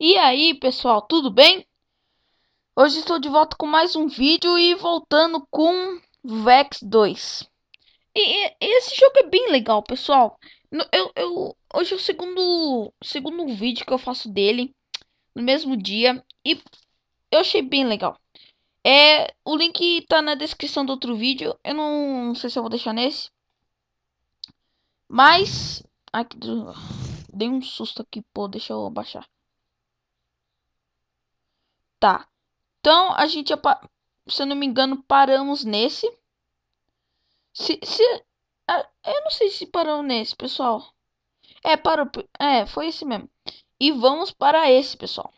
E aí, pessoal, tudo bem? Hoje estou de volta com mais um vídeo e voltando com Vex 2. E, e, esse jogo é bem legal, pessoal. Eu, eu, hoje é o segundo, segundo vídeo que eu faço dele, no mesmo dia, e eu achei bem legal. É, o link tá na descrição do outro vídeo, eu não, não sei se eu vou deixar nesse. Mas... Ai, que... Dei um susto aqui, pô, deixa eu abaixar. Tá. Então, a gente, se eu não me engano, paramos nesse. Se, se, eu não sei se parou nesse, pessoal. É, parou. É, foi esse mesmo. E vamos para esse, pessoal.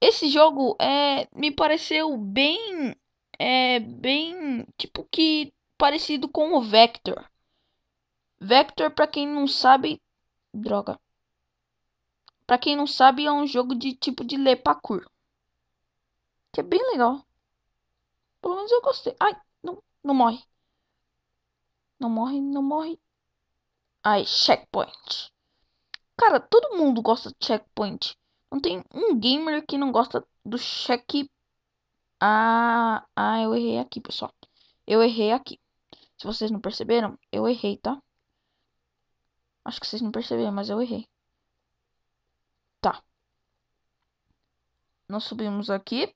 Esse jogo é, me pareceu bem, é, bem, tipo que parecido com o Vector. Vector, para quem não sabe, droga. Para quem não sabe, é um jogo de tipo de ler parkour. Que é bem legal. Pelo menos eu gostei. Ai, não, não morre. Não morre, não morre. Ai, checkpoint. Cara, todo mundo gosta de checkpoint. Não tem um gamer que não gosta do check. Ah, ah, eu errei aqui, pessoal. Eu errei aqui. Se vocês não perceberam, eu errei, tá? Acho que vocês não perceberam, mas eu errei. Tá. Nós subimos aqui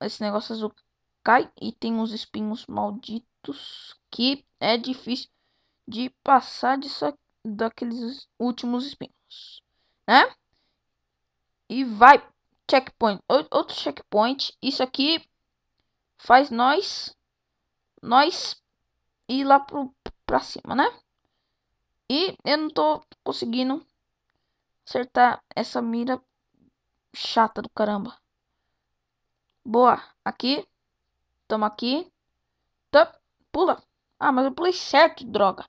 esse negócio azul cai e tem uns espinhos malditos que é difícil de passar disso, daqueles últimos espinhos, né? E vai checkpoint, outro checkpoint. Isso aqui faz nós nós ir lá pro pra cima, né? E eu não tô conseguindo acertar essa mira chata do caramba. Boa. Aqui. Tamo aqui. Tá. Pula. Ah, mas eu pulei certo, droga.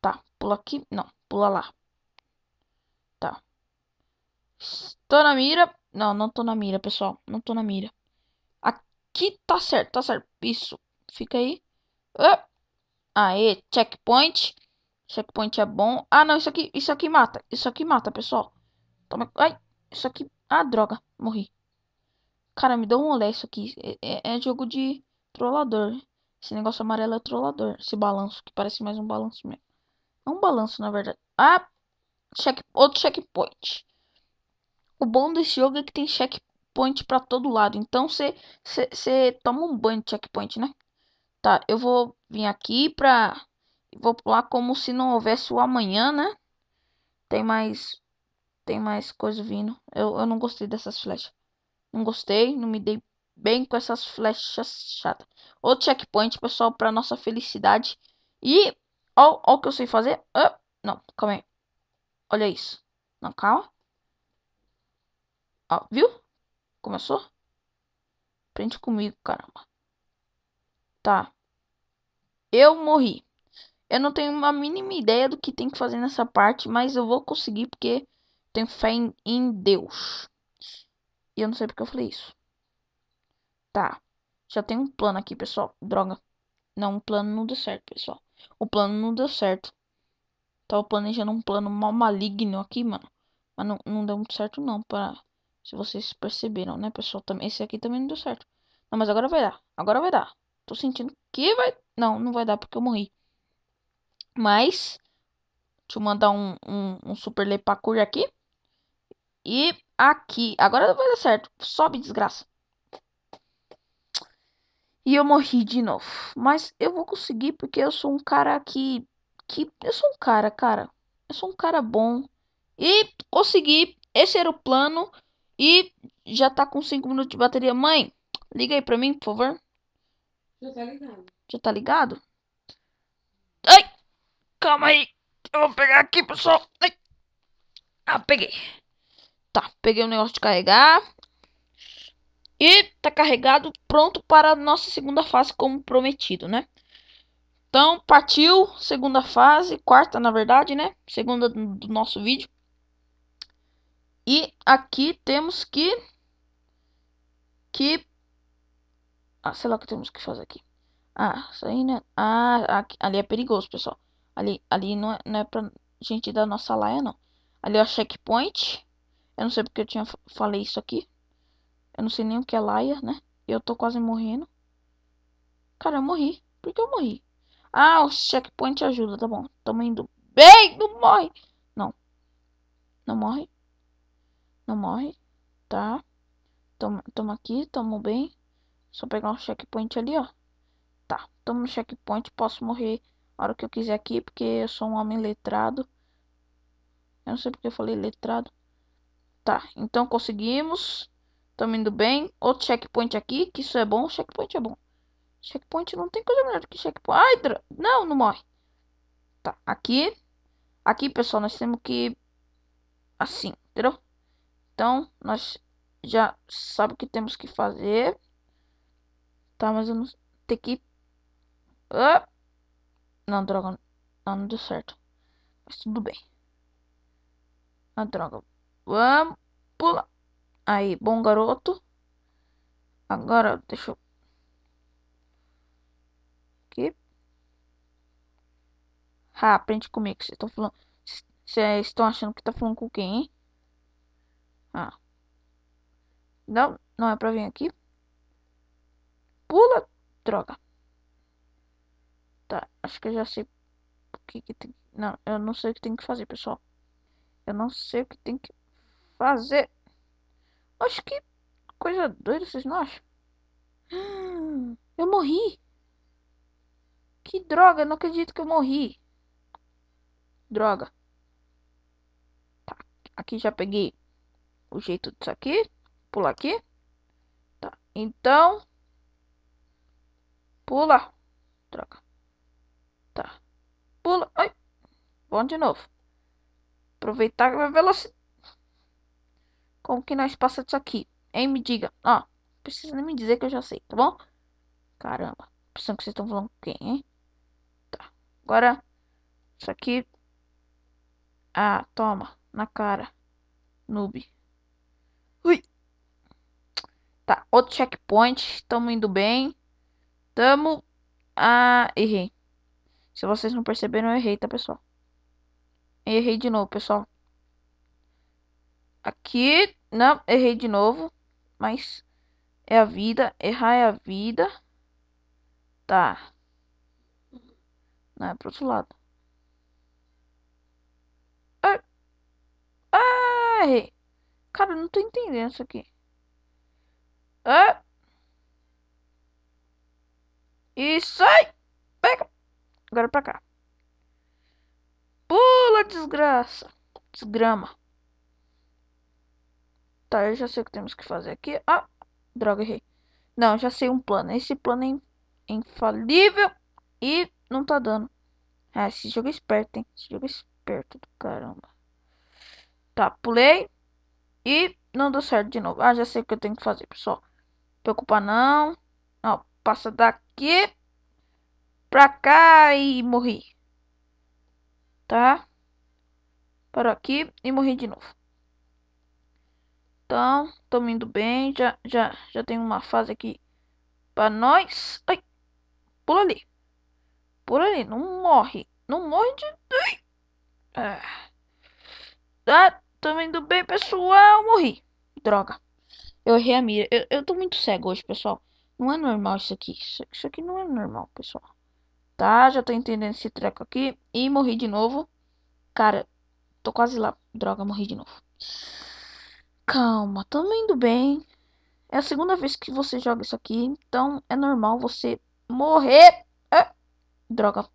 Tá. Pula aqui. Não. Pula lá. Tá. Tô na mira. Não, não tô na mira, pessoal. Não tô na mira. Aqui tá certo, tá certo. Isso. Fica aí. Uh. Aê, checkpoint. Checkpoint é bom. Ah, não, isso aqui, isso aqui mata. Isso aqui mata, pessoal. Toma. Ai, isso aqui. Ah, droga. Morri. Cara, me dá um olé isso aqui. É, é, é, jogo de trollador. Esse negócio amarelo é trollador. Esse balanço, que parece mais um balanço mesmo. É um balanço, na verdade. Ah! Check, outro checkpoint. O bom desse jogo é que tem checkpoint pra todo lado. Então você toma um banho de checkpoint, né? Tá, eu vou vir aqui pra... Vou pular como se não houvesse o amanhã, né? Tem mais... Tem mais coisa vindo. Eu, eu não gostei dessas flechas. Não gostei, não me dei bem com essas flechas chatas. Outro checkpoint, pessoal, para nossa felicidade. E, ó, ó o que eu sei fazer. Oh, não, calma aí. Olha isso. Não, calma. Ó, viu? Começou? Prende comigo, caramba. Tá. Eu morri. Eu não tenho uma mínima ideia do que tem que fazer nessa parte, mas eu vou conseguir porque tenho fé em Deus. E eu não sei porque eu falei isso. Tá. Já tem um plano aqui, pessoal. Droga. Não, o plano não deu certo, pessoal. O plano não deu certo. Tava planejando um plano mal maligno aqui, mano. Mas não, não deu muito certo, não. Pra... Se vocês perceberam, né, pessoal? Também, esse aqui também não deu certo. Não, mas agora vai dar. Agora vai dar. Tô sentindo que vai... Não, não vai dar porque eu morri. Mas... Deixa eu mandar um, um, um super lepacur aqui. E aqui. Agora vai dar certo. Sobe, desgraça. E eu morri de novo. Mas eu vou conseguir porque eu sou um cara que. que eu sou um cara, cara. Eu sou um cara bom. E consegui. Esse era o plano. E já tá com 5 minutos de bateria. Mãe, liga aí pra mim, por favor. Já tá ligado. Já tá ligado? Ai! Calma aí. Eu vou pegar aqui, pessoal. Ai. Ah, peguei. Tá, peguei o negócio de carregar. E tá carregado, pronto para a nossa segunda fase, como prometido, né? Então, partiu, segunda fase, quarta na verdade, né? Segunda do nosso vídeo. E aqui temos que... Que... Ah, sei lá o que temos que fazer aqui. Ah, isso aí, né? Ah, aqui, ali é perigoso, pessoal. Ali, ali não, é, não é pra gente dar nossa laia, não. Ali é o checkpoint. Eu não sei porque eu tinha falei isso aqui. Eu não sei nem o que é laia, né? Eu tô quase morrendo. Cara, eu morri. Por que eu morri? Ah, o checkpoint ajuda, tá bom. Tamo indo bem, não morre. Não. Não morre. Não morre. Tá. Tamo, tamo aqui, tamo bem. Só pegar um checkpoint ali, ó. Tá, tamo no checkpoint. Posso morrer a hora que eu quiser aqui, porque eu sou um homem letrado. Eu não sei porque eu falei letrado. Tá, então conseguimos. Tamo indo bem. Outro checkpoint aqui, que isso é bom. Checkpoint é bom. Checkpoint não tem coisa melhor que checkpoint. Ai, não, não morre. Tá, aqui. Aqui, pessoal, nós temos que... Assim, entendeu? Então, nós já sabe o que temos que fazer. Tá, mas eu não... Tem que... Ah! Não, droga. Não, não deu certo. Mas tudo bem. Ah, droga. Vamos. Pula. Aí, bom garoto. Agora, deixa eu... Aqui. Ah, aprende comigo. Vocês estão falando... Vocês estão achando que tá falando com quem, hein? Ah. Não, não é pra vir aqui. Pula. Droga. Tá, acho que eu já sei o que, que tem. Não, eu não sei o que tem que fazer, pessoal. Eu não sei o que tem que fazer. Acho que coisa doida, vocês não acham? Eu morri. Que droga, não acredito que eu morri. Droga. Tá, aqui já peguei o jeito disso aqui. Pula aqui. Tá, então. Pula. Droga. Tá. Pula. Ai. Bom de novo. Aproveitar a velocidade. Como que nós passamos isso aqui? Hein, me diga. Ó, precisa nem me dizer que eu já sei, tá bom? Caramba. Pensando que vocês estão falando com quem, hein? Tá. Agora, isso aqui. Ah, toma. Na cara. Noob. Ui. Tá, outro checkpoint. Tamo indo bem. Tamo... Ah, errei. Se vocês não perceberam, eu errei, tá, pessoal? Errei de novo, pessoal. Aqui, não, errei de novo. Mas é a vida, errar é a vida. Tá. Não, é pro outro lado. Ah, ah errei. Cara, não tô entendendo isso aqui. Ah. Sai. Pega. Agora pra cá. Pula, desgraça. Desgrama. Tá, eu já sei o que temos que fazer aqui. Ah, droga, errei. Não, já sei um plano. Esse plano é infalível e não tá dando. Ah, esse jogo é esperto, hein? Esse jogo é esperto do caramba. Tá, pulei. E não deu certo de novo. Ah, já sei o que eu tenho que fazer, pessoal. Preocupar não. Ó, passa daqui pra cá e morri. Tá? Parou aqui e morri de novo. Então, tô indo bem. Já, já, já tem uma fase aqui pra nós. Ai, pula ali. Pula ali, não morre. Não morre de... Ai. Ah. Tá, tô indo bem, pessoal. Morri. Droga. Eu errei a mira. Eu, eu tô muito cego hoje, pessoal. Não é normal isso aqui. Isso, isso aqui não é normal, pessoal. Tá, já tô entendendo esse treco aqui. E morri de novo. Cara, tô quase lá. Droga, morri de novo. Calma, tamo indo bem. É a segunda vez que você joga isso aqui. Então é normal você morrer. Ah, droga.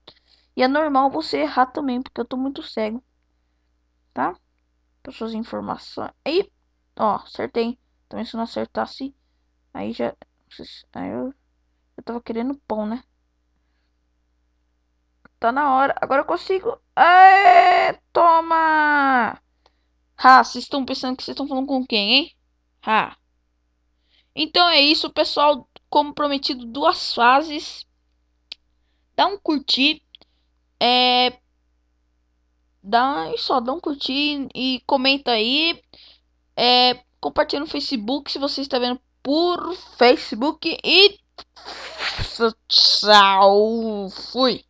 E é normal você errar também, porque eu tô muito cego. Tá? Para suas informações. Aí, ó, acertei. Também se não acertasse, aí já... Aí eu, eu tava querendo pão, né? Tá na hora. Agora eu consigo. Aê, toma! Ha, vocês estão pensando que vocês estão falando com quem, hein? Ha. Então é isso, pessoal. Como prometido, duas fases. Dá um curtir. É. Dá só, dá um curtir e comenta aí. É, compartilha no Facebook se você está vendo por Facebook. E. Tchau. Fui.